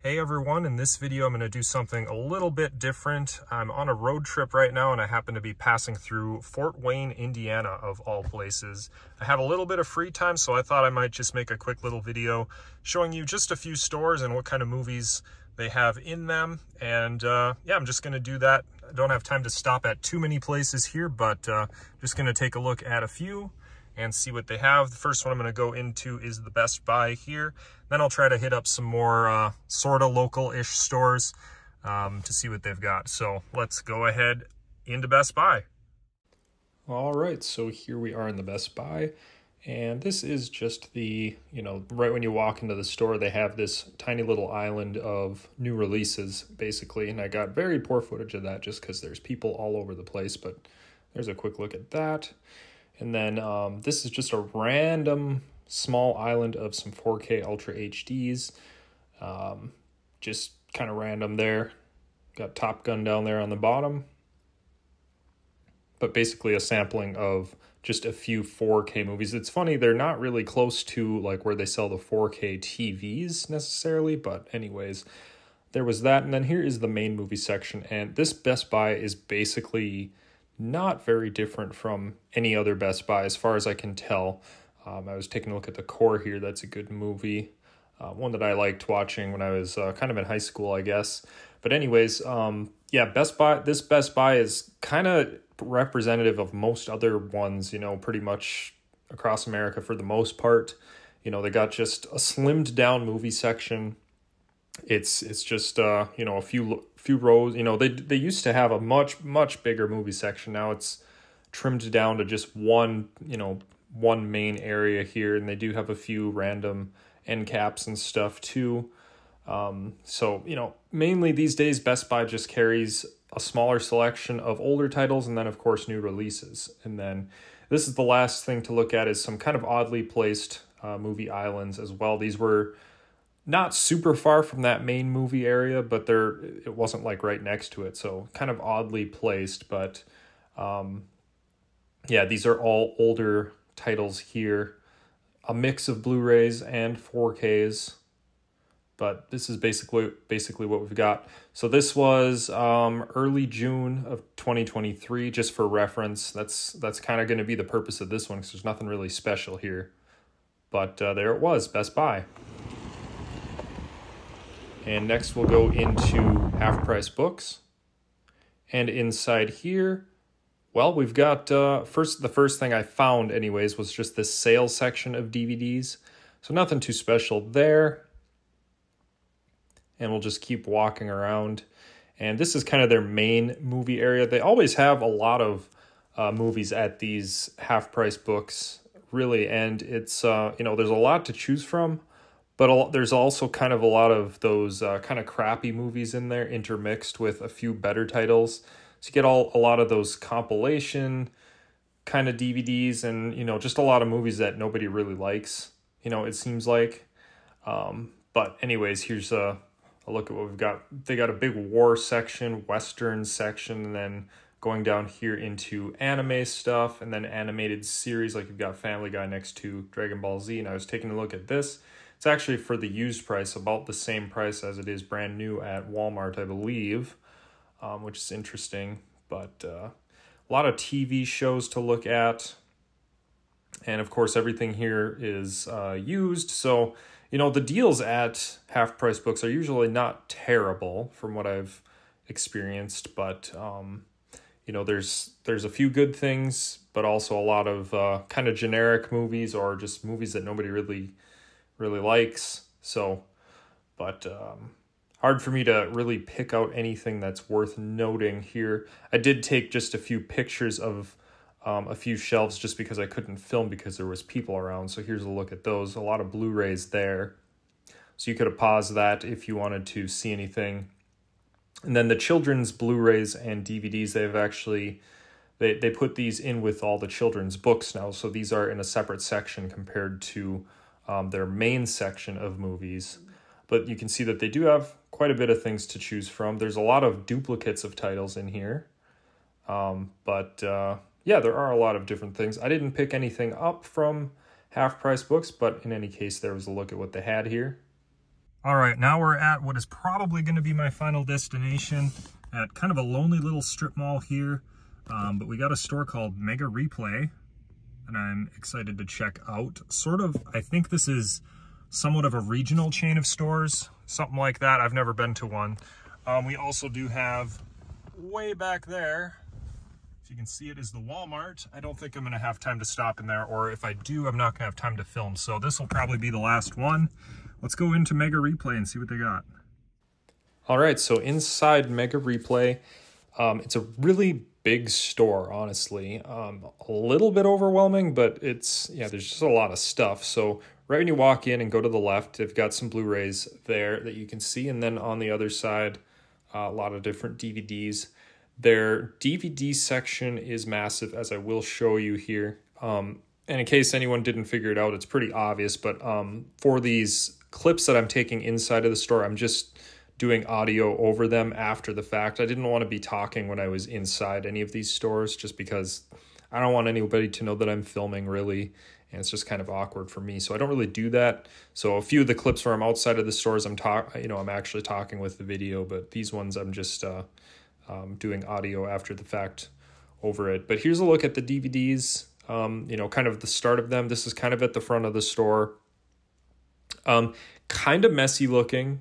Hey everyone, in this video I'm going to do something a little bit different. I'm on a road trip right now and I happen to be passing through Fort Wayne, Indiana of all places. I have a little bit of free time so I thought I might just make a quick little video showing you just a few stores and what kind of movies they have in them. And uh, yeah, I'm just going to do that. I don't have time to stop at too many places here, but uh, just going to take a look at a few and see what they have. The first one I'm going to go into is the Best Buy here. Then I'll try to hit up some more uh, sort of local-ish stores um, to see what they've got. So let's go ahead into Best Buy. All right, so here we are in the Best Buy. And this is just the, you know, right when you walk into the store, they have this tiny little island of new releases, basically. And I got very poor footage of that just because there's people all over the place. But there's a quick look at that. And then um, this is just a random small island of some 4K Ultra HDs. Um, just kind of random there. Got Top Gun down there on the bottom. But basically a sampling of just a few 4K movies. It's funny, they're not really close to like where they sell the 4K TVs necessarily, but anyways, there was that. And then here is the main movie section. And this Best Buy is basically not very different from any other Best Buy as far as I can tell. Um, I was taking a look at the core here. That's a good movie. Uh, one that I liked watching when I was uh, kind of in high school, I guess. But anyways, um, yeah, Best Buy. This Best Buy is kind of representative of most other ones. You know, pretty much across America for the most part. You know, they got just a slimmed down movie section. It's it's just uh, you know a few few rows. You know, they they used to have a much much bigger movie section. Now it's trimmed down to just one, you know, one main area here, and they do have a few random end caps and stuff too. Um, so you know, mainly these days, Best Buy just carries a smaller selection of older titles, and then of course new releases. And then this is the last thing to look at is some kind of oddly placed uh, movie islands as well. These were not super far from that main movie area, but there it wasn't like right next to it, so kind of oddly placed. But um, yeah, these are all older titles here, a mix of Blu-rays and 4Ks. But this is basically basically what we've got. So this was um, early June of 2023, just for reference. That's that's kind of going to be the purpose of this one because there's nothing really special here. But uh, there it was, Best Buy. And next we'll go into half price books. And inside here, well, we've got uh, first the first thing I found anyways was just this sales section of DVDs. So nothing too special there. And we'll just keep walking around. And this is kind of their main movie area. They always have a lot of uh, movies at these half price books, really. And it's, uh, you know, there's a lot to choose from but there's also kind of a lot of those uh, kind of crappy movies in there intermixed with a few better titles. So you get all a lot of those compilation kind of dvds and you know just a lot of movies that nobody really likes you know it seems like. Um, but anyways here's a, a look at what we've got. They got a big war section western section and then going down here into anime stuff and then animated series like you've got family guy next to dragon ball z. And i was taking a look at this it's actually for the used price, about the same price as it is brand new at Walmart, I believe, um, which is interesting. But uh, a lot of TV shows to look at. And of course, everything here is uh, used. So, you know, the deals at half price books are usually not terrible from what I've experienced, but um, you know, there's there's a few good things, but also a lot of uh, kind of generic movies or just movies that nobody really really likes. So, but um, hard for me to really pick out anything that's worth noting here. I did take just a few pictures of um, a few shelves just because I couldn't film because there was people around. So here's a look at those. A lot of Blu-rays there. So you could have paused that if you wanted to see anything. And then the children's Blu-rays and DVDs, they've actually they they put these in with all the children's books now. So these are in a separate section compared to um, their main section of movies. But you can see that they do have quite a bit of things to choose from. There's a lot of duplicates of titles in here. Um, but uh, yeah, there are a lot of different things. I didn't pick anything up from half price books, but in any case, there was a look at what they had here. All right, now we're at what is probably going to be my final destination at kind of a lonely little strip mall here. Um, but we got a store called Mega Replay, and I'm excited to check out. Sort of, I think this is somewhat of a regional chain of stores, something like that. I've never been to one. Um, we also do have way back there, if you can see it, is the Walmart. I don't think I'm going to have time to stop in there, or if I do, I'm not to have time to film. So this will probably be the last one. Let's go into Mega Replay and see what they got. All right, so inside Mega Replay, um, it's a really big store, honestly. Um, a little bit overwhelming, but it's, yeah, there's just a lot of stuff. So right when you walk in and go to the left, they've got some Blu-rays there that you can see. And then on the other side, uh, a lot of different DVDs. Their DVD section is massive, as I will show you here. Um, and in case anyone didn't figure it out, it's pretty obvious. But um, for these clips that I'm taking inside of the store, I'm just doing audio over them after the fact. I didn't want to be talking when I was inside any of these stores just because I don't want anybody to know that I'm filming really and it's just kind of awkward for me. So I don't really do that. So a few of the clips where I'm outside of the stores, I'm talk, you know, I'm actually talking with the video, but these ones I'm just uh, um, doing audio after the fact over it. But here's a look at the DVDs. Um, you know, kind of the start of them. This is kind of at the front of the store. Um, kind of messy looking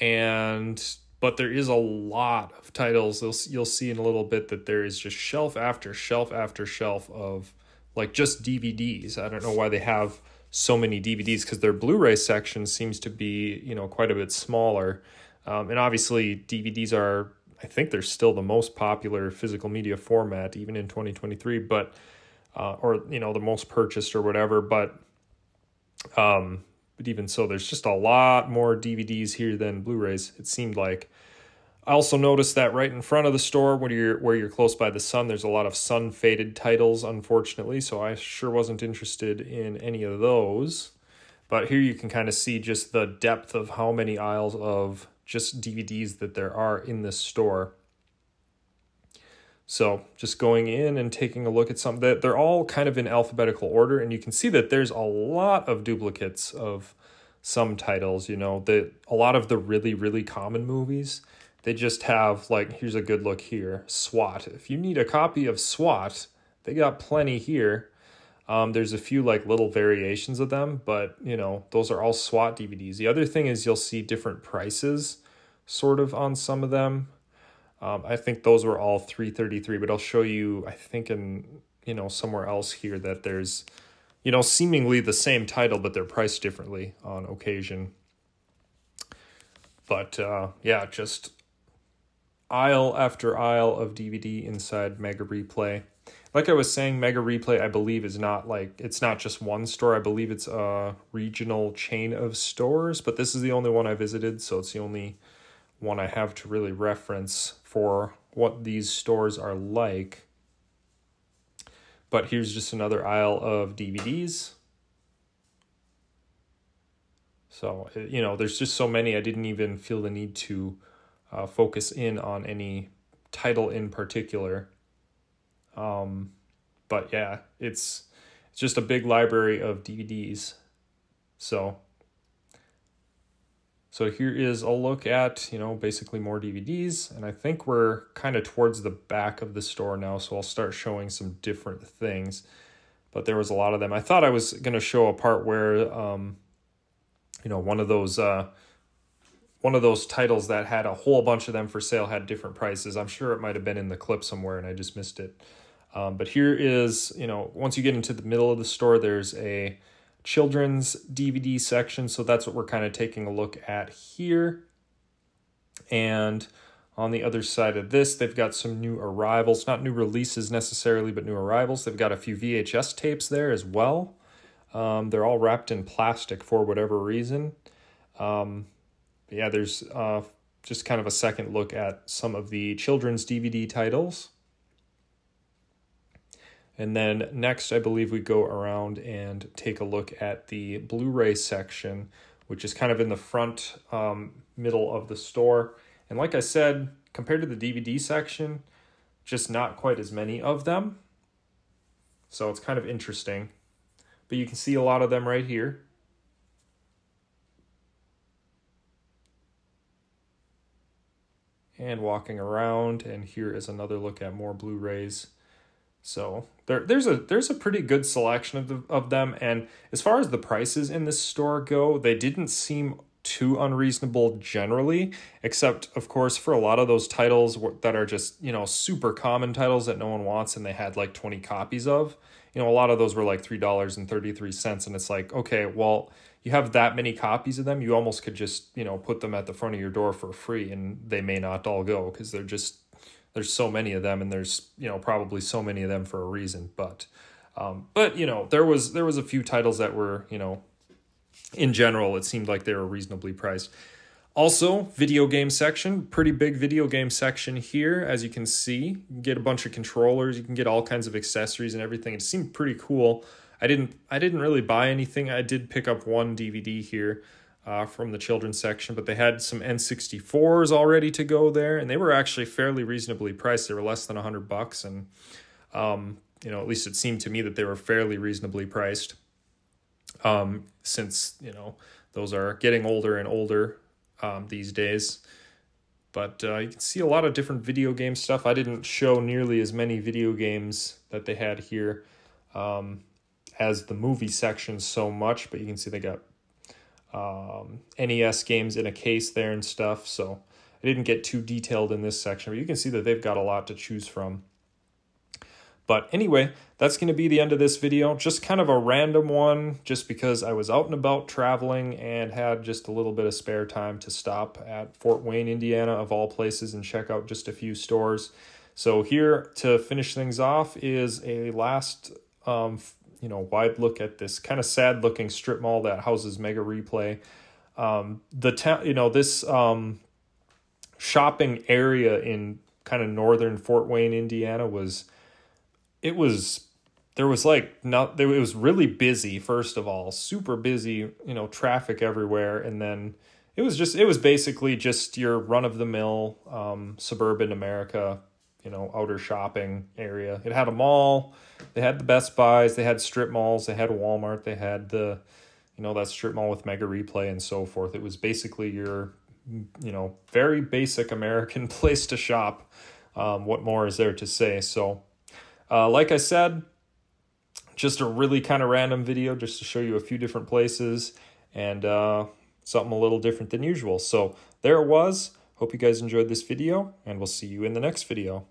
and but there is a lot of titles. You'll, you'll see in a little bit that there is just shelf after shelf after shelf of like just dvds i don't know why they have so many dvds because their blu-ray section seems to be you know quite a bit smaller. Um, and obviously dvds are i think they're still the most popular physical media format even in 2023 but uh, or you know the most purchased or whatever but um but even so, there's just a lot more DVDs here than Blu-rays. It seemed like. I also noticed that right in front of the store, where you're where you're close by the sun, there's a lot of sun faded titles, unfortunately. So I sure wasn't interested in any of those. But here you can kind of see just the depth of how many aisles of just DVDs that there are in this store. So just going in and taking a look at some that they're all kind of in alphabetical order, and you can see that there's a lot of duplicates of some titles. You know, that a lot of the really really common movies they just have like here's a good look here SWAT. If you need a copy of SWAT, they got plenty here. Um, there's a few like little variations of them, but you know those are all SWAT DVDs. The other thing is you'll see different prices, sort of on some of them. Um, I think those were all 333, but I'll show you, I think in, you know, somewhere else here that there's, you know, seemingly the same title, but they're priced differently on occasion. But uh, yeah, just aisle after aisle of DVD inside Mega Replay. Like I was saying, Mega Replay, I believe, is not like, it's not just one store. I believe it's a regional chain of stores, but this is the only one I visited, so it's the only one I have to really reference for what these stores are like. But here's just another aisle of DVDs. So, you know, there's just so many, I didn't even feel the need to uh, focus in on any title in particular. Um, but yeah, it's, it's just a big library of DVDs. So so here is a look at, you know, basically more DVDs. And I think we're kind of towards the back of the store now. So I'll start showing some different things. But there was a lot of them. I thought I was going to show a part where, um, you know, one of those, uh, one of those titles that had a whole bunch of them for sale had different prices. I'm sure it might have been in the clip somewhere and I just missed it. Um, but here is, you know, once you get into the middle of the store, there's a children's DVD section. So that's what we're kind of taking a look at here. And on the other side of this, they've got some new arrivals, not new releases necessarily, but new arrivals. They've got a few VHS tapes there as well. Um, they're all wrapped in plastic for whatever reason. Um, yeah, there's uh, just kind of a second look at some of the children's DVD titles. And then next, I believe we go around and take a look at the Blu ray section, which is kind of in the front um, middle of the store. And like I said, compared to the DVD section, just not quite as many of them. So it's kind of interesting. But you can see a lot of them right here. And walking around, and here is another look at more Blu-rays. So there, there's a there's a pretty good selection of the, of them. And as far as the prices in this store go, they didn't seem too unreasonable generally, except of course for a lot of those titles that are just you know super common titles that no one wants and they had like 20 copies of. You know, a lot of those were like three dollars and thirty three cents, and it's like okay, well you have that many copies of them, you almost could just you know put them at the front of your door for free, and they may not all go because they're just there's so many of them, and there's you know probably so many of them for a reason, but. Um, but you know there was there was a few titles that were you know in general, it seemed like they were reasonably priced. Also, video game section, pretty big video game section here, as you can see. You can get a bunch of controllers, you can get all kinds of accessories and everything. It seemed pretty cool. I didn't I didn't really buy anything. I did pick up one DVD here uh, from the children's section, but they had some N64s already to go there, and they were actually fairly reasonably priced. They were less than a hundred bucks, and um, you know, at least it seemed to me that they were fairly reasonably priced um, since you know those are getting older and older um, these days. But uh, you can see a lot of different video game stuff. I didn't show nearly as many video games that they had here um, as the movie section so much, but you can see they got um, NES games in a case there and stuff. So I didn't get too detailed in this section, but you can see that they've got a lot to choose from. But anyway, that's going to be the end of this video. Just kind of a random one, just because I was out and about traveling and had just a little bit of spare time to stop at Fort Wayne, Indiana, of all places, and check out just a few stores. So here to finish things off is a last, um, you know, wide look at this kind of sad looking strip mall that houses Mega Replay. Um, the town, you know, this um, shopping area in kind of northern Fort Wayne, Indiana was it was there was like not there it was really busy first of all super busy you know traffic everywhere and then it was just it was basically just your run of the mill um, suburban america you know outer shopping area. It had a mall. They had the best buys. They had strip malls. They had walmart. They had the you know that strip mall with mega replay and so forth. It was basically your you know very basic american place to shop. Um, what more is there to say? So uh, like I said, just a really kind of random video just to show you a few different places and uh, something a little different than usual. So there it was. Hope you guys enjoyed this video, and we'll see you in the next video.